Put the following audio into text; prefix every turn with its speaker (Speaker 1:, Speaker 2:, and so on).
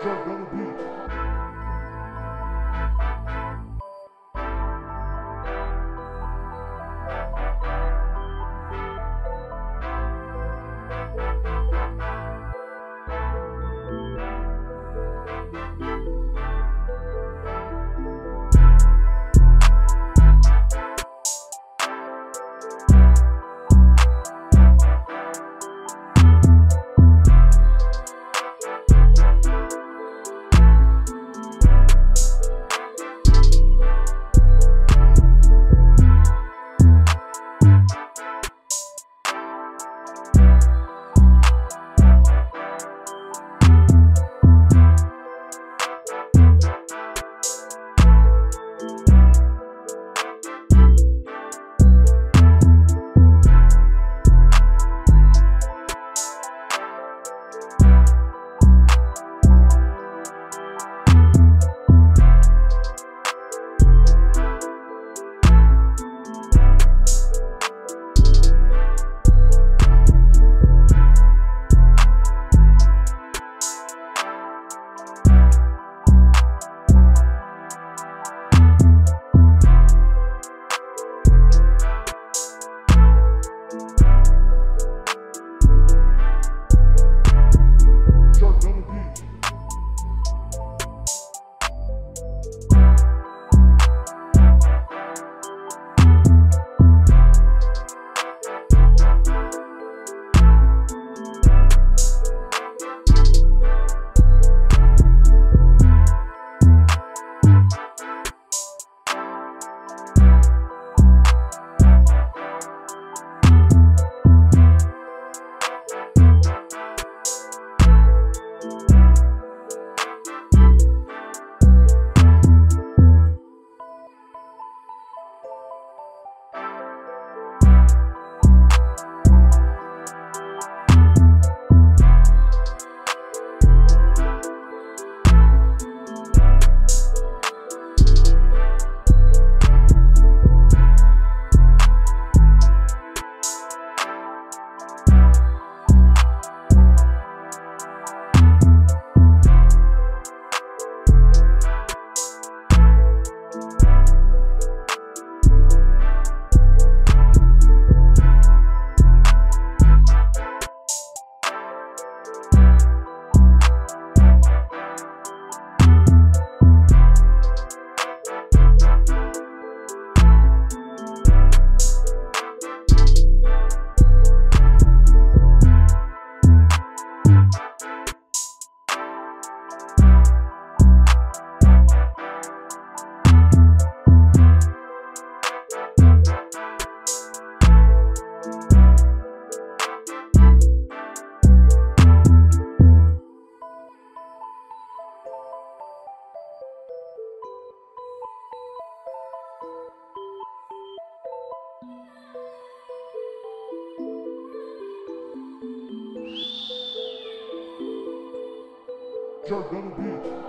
Speaker 1: Jogando beat. Jogando beat.